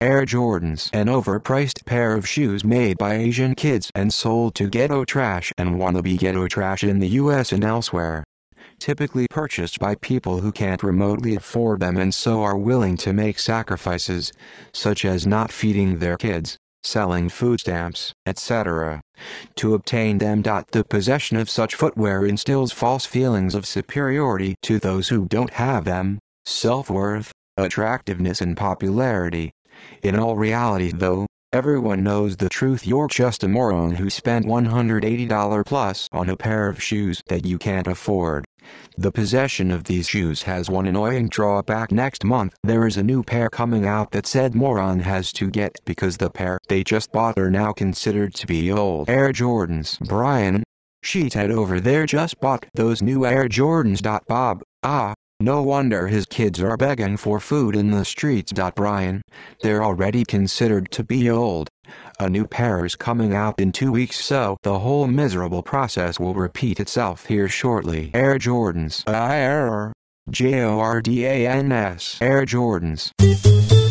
Air Jordans, an overpriced pair of shoes made by Asian kids and sold to ghetto trash and wannabe ghetto trash in the US and elsewhere. Typically purchased by people who can't remotely afford them and so are willing to make sacrifices, such as not feeding their kids, selling food stamps, etc. To obtain them. The possession of such footwear instills false feelings of superiority to those who don't have them, self-worth, attractiveness and popularity. In all reality though, everyone knows the truth you're just a moron who spent $180 plus on a pair of shoes that you can't afford. The possession of these shoes has one annoying drawback next month there is a new pair coming out that said moron has to get because the pair they just bought are now considered to be old Air Jordans. Brian, Sheethead over there just bought those new Air Jordans. Bob, ah, no wonder his kids are begging for food in the streets. Brian, they're already considered to be old. A new pair is coming out in two weeks so the whole miserable process will repeat itself here shortly. Air Jordans. Air. J-O-R-D-A-N-S. Air Jordans.